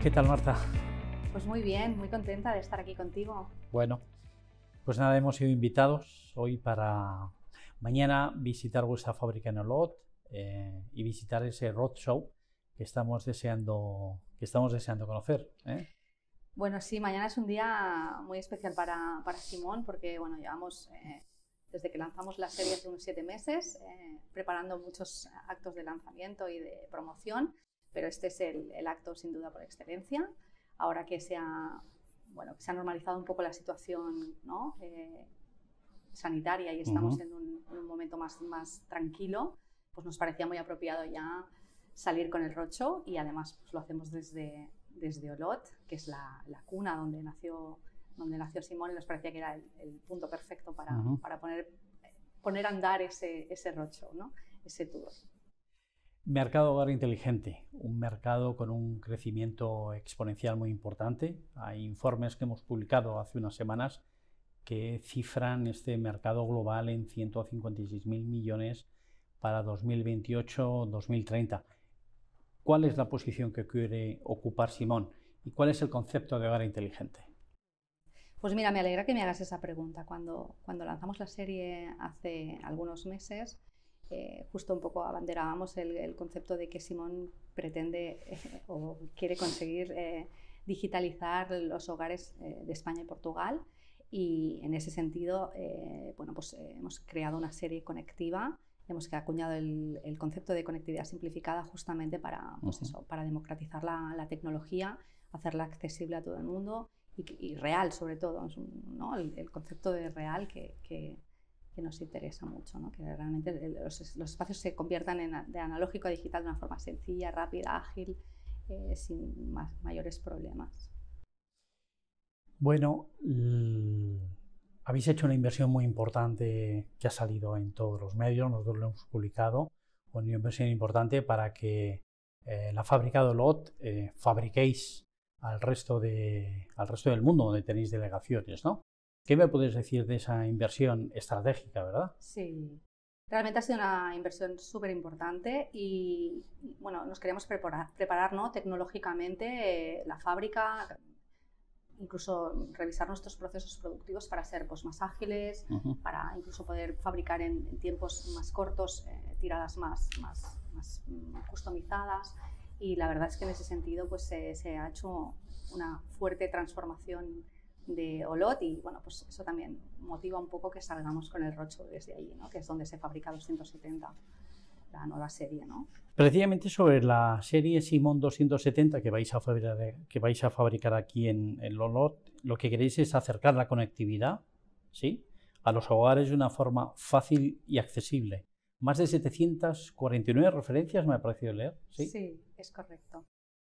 ¿Qué tal, Marta? Pues muy bien, muy contenta de estar aquí contigo. Bueno, pues nada, hemos sido invitados hoy para mañana visitar vuestra fábrica en Olot eh, y visitar ese roadshow que estamos deseando, que estamos deseando conocer. ¿eh? Bueno, sí, mañana es un día muy especial para, para Simón porque bueno, llevamos eh, desde que lanzamos la serie hace unos siete meses preparando muchos actos de lanzamiento y de promoción, pero este es el, el acto sin duda por excelencia. Ahora que se ha, bueno, que se ha normalizado un poco la situación ¿no? sanitaria y estamos en, un, en, un, momento más, más tranquilo, pues nos parecía muy apropiado ya salir con el rocho y además pues lo hacemos desde, desde Olot, que es la, la, cuna donde nació, donde nació Simón y nos parecía que era el, el punto perfecto para, uh -huh. para poner, poner a andar ese, ese rocho, ¿no? ese tour. Mercado hogar inteligente, un mercado con un crecimiento exponencial muy importante. Hay informes que hemos publicado hace unas semanas que cifran este mercado global en 156.000 millones para 2028-2030. ¿Cuál es la posición que quiere ocupar Simón y cuál es el concepto de hogar inteligente? Pues mira, me alegra que me hagas esa pregunta. Cuando, cuando lanzamos la serie hace algunos meses, eh, justo un poco abanderábamos el, el, concepto de que Simón pretende eh, o quiere conseguir eh, digitalizar los hogares de España y Portugal y en ese sentido bueno, pues, hemos creado una serie conectiva hemos acuñado el, el, concepto de conectividad simplificada justamente para, pues uh -huh. eso, para democratizar la, la, tecnología, hacerla accesible a todo el mundo y, y real sobre todo, ¿no? el, el, concepto de real que, que, que nos interesa mucho, ¿no? que realmente los, espacios se conviertan en, de analógico a digital de una forma sencilla, rápida, ágil, eh, sin más, mayores problemas. Bueno, habéis hecho una inversión muy importante que ha salido en todos los medios, nosotros lo hemos publicado, una inversión importante para que eh, la fábrica de Olot eh, fabriquéis al resto, de, al resto del mundo donde tenéis delegaciones, ¿no? ¿Qué me puedes decir de esa inversión estratégica, verdad? Sí, realmente ha sido una inversión súper importante y, bueno, nos queríamos preparar, preparar ¿no? tecnológicamente eh, la fábrica, incluso revisar nuestros procesos productivos para ser pues, más ágiles, uh -huh. para incluso poder fabricar en, en tiempos más cortos, eh, tiradas más, más, más um, customizadas. Y la verdad es que en ese sentido pues, se, se ha hecho una fuerte transformación de Olot y bueno, pues eso también motiva un poco que salgamos con el Rocho desde allí, ¿no? que es donde se fabrica 270, la nueva serie. ¿no? Precisamente sobre la serie Simón 270 que vais a fabricar, que vais a fabricar aquí en, en Olot, lo que queréis es acercar la conectividad ¿sí? a los hogares de una forma fácil y accesible. Más de 749 referencias me ha parecido leer. Sí, sí es correcto.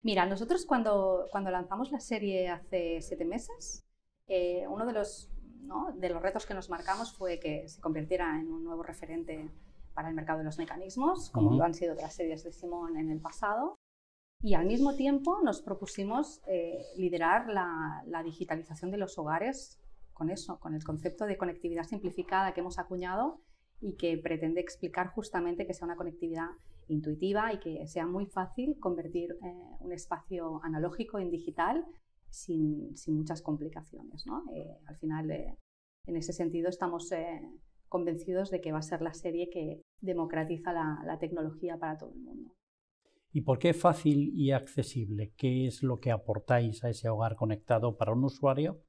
Mira, nosotros cuando, cuando lanzamos la serie hace siete meses, eh, uno de los, ¿no? de los retos que nos marcamos fue que se convirtiera en un nuevo referente para el mercado de los mecanismos, como uh -huh. lo han sido otras series de Simón en el pasado. Y al mismo tiempo nos propusimos eh, liderar la, la, digitalización de los hogares con eso, con el concepto de conectividad simplificada que hemos acuñado y que pretende explicar justamente que sea una conectividad intuitiva y que sea muy fácil convertir eh, un espacio analógico en digital sin, sin muchas complicaciones. ¿no? Eh, al final, eh, en ese sentido, estamos eh, convencidos de que va a ser la serie que democratiza la, la, tecnología para todo el mundo. ¿Y por qué fácil y accesible? ¿Qué es lo que aportáis a ese hogar conectado para un usuario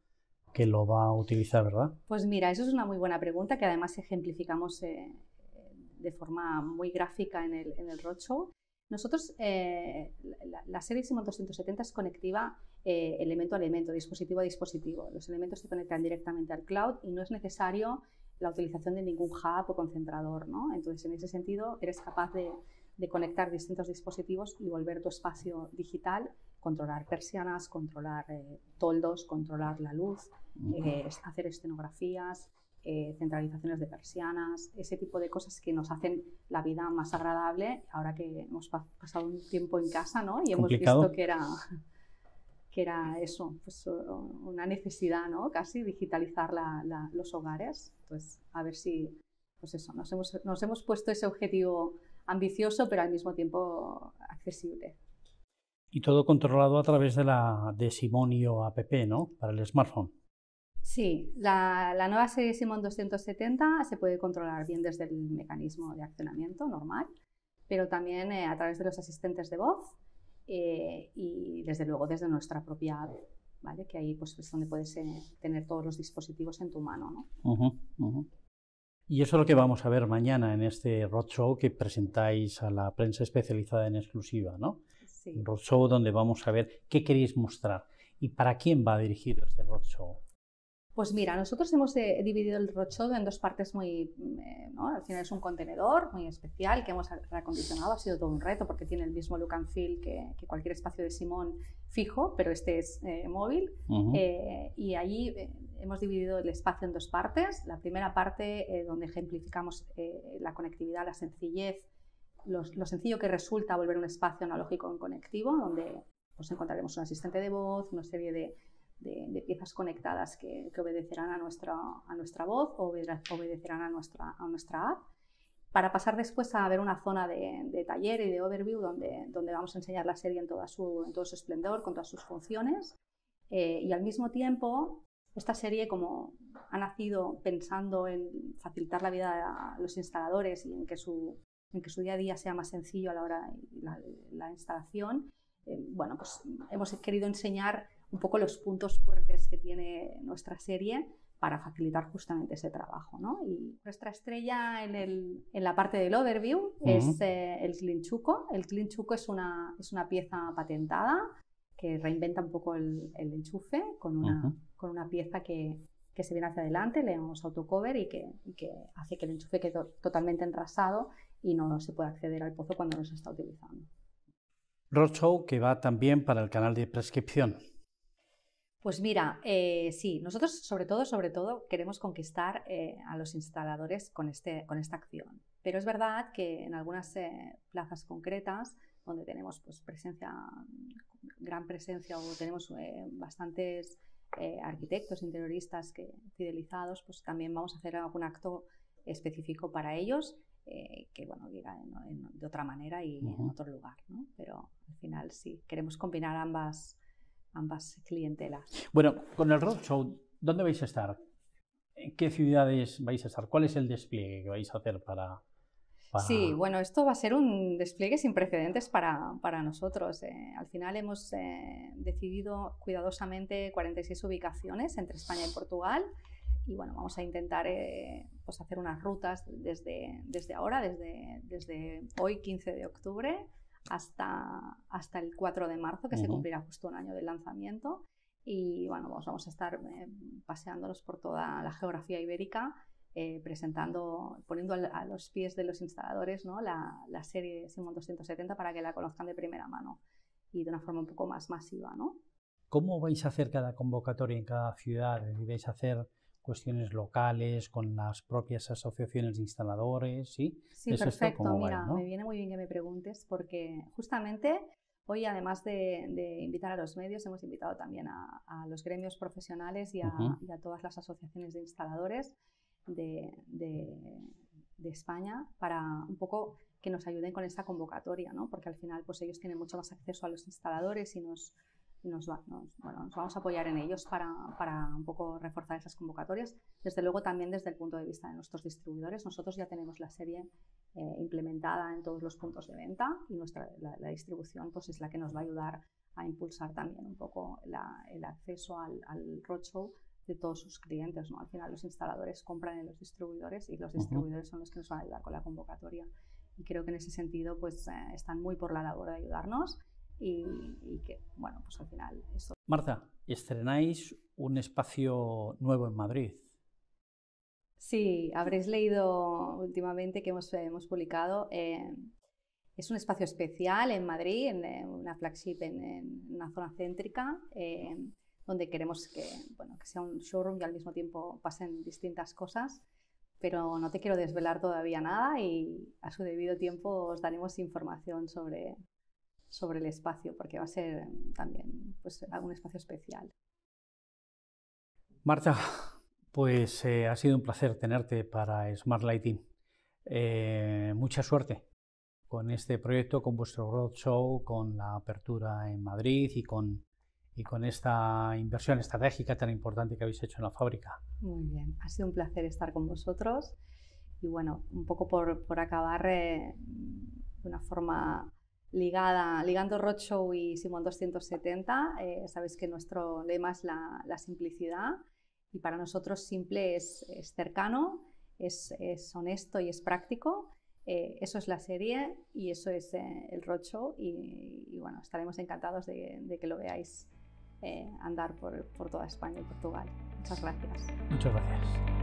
que lo va a utilizar, verdad? Pues mira, eso es una muy buena pregunta que además ejemplificamos de forma muy gráfica en el, en el roadshow. Nosotros, eh, la, la, serie Simon 270 es conectiva eh, elemento a elemento, dispositivo a dispositivo. Los elementos se conectan directamente al cloud y no es necesario la utilización de ningún hub o concentrador. ¿no? Entonces, en ese sentido, eres capaz de, de conectar distintos dispositivos y volver tu espacio digital, controlar persianas, controlar eh, toldos, controlar la luz, eh, hacer escenografías, eh, centralizaciones de persianas, ese tipo de cosas que nos hacen la vida más agradable ahora que hemos pa pasado un tiempo en casa ¿no? y hemos visto que era, que era eso, pues, una necesidad ¿no? casi digitalizar la, la, los hogares. Entonces, a ver si pues eso, nos, hemos, nos hemos puesto ese objetivo ambicioso pero al mismo tiempo accesible. Y todo controlado a través de la de Simonio app, ¿no? Para el smartphone. Sí, la, nueva serie Simon 270 se puede controlar bien desde el mecanismo de accionamiento normal, pero también eh, a través de los asistentes de voz eh, y desde luego desde nuestra propia app, ¿vale? Que ahí pues, es donde puedes eh, tener todos los dispositivos en tu mano, ¿no? Y eso es lo que vamos a ver mañana en este roadshow que presentáis a la prensa especializada en exclusiva, ¿no? Sí. Un roadshow donde vamos a ver qué queréis mostrar y para quién va dirigido este roadshow. Pues mira, nosotros hemos eh, dividido el roadshow en dos partes muy, eh, ¿no? Al final es un contenedor muy especial que hemos reacondicionado, ha sido todo un reto porque tiene el mismo look and feel que, cualquier espacio de Simón fijo, pero este es eh, móvil. y allí hemos dividido el espacio en dos partes. La primera parte donde ejemplificamos la conectividad, la sencillez, lo, sencillo que resulta volver un espacio analógico en conectivo, donde pues, encontraremos un asistente de voz, una serie de de, piezas conectadas que, obedecerán a nuestra, a nuestra voz o obedecerán a nuestra, a nuestra app, para pasar después a ver una zona de, taller y de overview donde, donde vamos a enseñar la serie en, toda su, en todo su esplendor, con todas sus funciones. Eh, y al mismo tiempo, esta serie, como ha nacido pensando en facilitar la vida a los instaladores y en que su, en que su día a día sea más sencillo a la hora de la, instalación, eh, bueno, pues hemos querido enseñar un poco los puntos fuertes que tiene nuestra serie para facilitar justamente ese trabajo. ¿no? Y nuestra estrella en, el, en, la parte del overview es eh, el clinchuco. El clinchuco es una, es una pieza patentada que reinventa un poco el, el enchufe con una, con una pieza que, que, se viene hacia adelante, le damos autocover y que, y que hace que el enchufe quede totalmente enrasado y no se pueda acceder al pozo cuando no se está utilizando. Roadshow que va también para el canal de prescripción. Pues mira, eh, sí, nosotros sobre todo, sobre todo queremos conquistar eh, a los instaladores con, este, con esta acción. Pero es verdad que en algunas eh, plazas concretas, donde tenemos pues, presencia, gran presencia o tenemos bastantes arquitectos, interioristas que, fidelizados, pues también vamos a hacer algún acto específico para ellos que bueno, diga de otra manera y en otro lugar. ¿no? Pero al final sí, queremos combinar ambas, ambas clientelas. Bueno, con el roadshow, ¿dónde vais a estar? ¿En qué ciudades vais a estar? ¿Cuál es el despliegue que vais a hacer para, Sí, bueno, esto va a ser un despliegue sin precedentes para, para nosotros. Eh. al final hemos eh, decidido cuidadosamente 46 ubicaciones entre España y Portugal y bueno, vamos a intentar eh, pues hacer unas rutas desde, desde ahora, desde, desde hoy 15 de octubre hasta, hasta el 4 de marzo, que se cumplirá justo un año del lanzamiento. Y bueno, vamos, a estar eh, paseándolos por toda la geografía ibérica, eh, presentando, poniendo a los pies de los instaladores ¿no? la, la serie Simon 270 para que la conozcan de primera mano y de una forma un poco más masiva. ¿no? ¿Cómo vais a hacer cada convocatoria en cada ciudad? ¿Vais a hacer cuestiones locales, con las propias asociaciones de instaladores, ¿sí? Sí, perfecto. Mira, me viene muy bien que me preguntes porque justamente hoy, además de, invitar a los medios, hemos invitado también a, los gremios profesionales y a, todas las asociaciones de instaladores de, de, España para un poco que nos ayuden con esta convocatoria, ¿no? Porque al final, pues ellos tienen mucho más acceso a los instaladores y nos nos, bueno, nos vamos a apoyar en ellos para, para, un poco reforzar esas convocatorias. Desde luego también desde el punto de vista de nuestros distribuidores, nosotros ya tenemos la serie eh, implementada en todos los puntos de venta y nuestra, la, distribución pues, es la que nos va a ayudar a impulsar también un poco el acceso al, al roadshow de todos sus clientes. ¿no? Al final los instaladores compran en los distribuidores y los distribuidores son los que nos van a ayudar con la convocatoria. Y creo que en ese sentido pues, eh, están muy por la labor de ayudarnos y, que, bueno, pues al final eso. Marta, estrenáis un espacio nuevo en Madrid. Sí, habréis leído últimamente que hemos, hemos publicado. Eh, es un espacio especial en Madrid, en, una flagship en, una zona céntrica, eh, donde queremos que, bueno, que sea un showroom y al mismo tiempo pasen distintas cosas. Pero no te quiero desvelar todavía nada y a su debido tiempo os daremos información sobre, sobre el espacio, porque va a ser también pues, algún espacio especial. Marta, pues eh, ha sido un placer tenerte para Smart Lighting. Eh, mucha suerte con este proyecto, con vuestro roadshow, con la apertura en Madrid y con, y con esta inversión estratégica tan importante que habéis hecho en la fábrica. Muy bien, ha sido un placer estar con vosotros y bueno, un poco por, por acabar eh, de una forma ligada, ligando Roadshow y Simón 270, eh, sabéis que nuestro lema es la, la simplicidad y para nosotros simple es, es cercano, es, es, honesto y es práctico. Eh, eso es la serie y eso es eh, el Roadshow y, y, bueno, estaremos encantados de, de que lo veáis eh, andar por, por toda España y Portugal. Muchas gracias. Muchas gracias.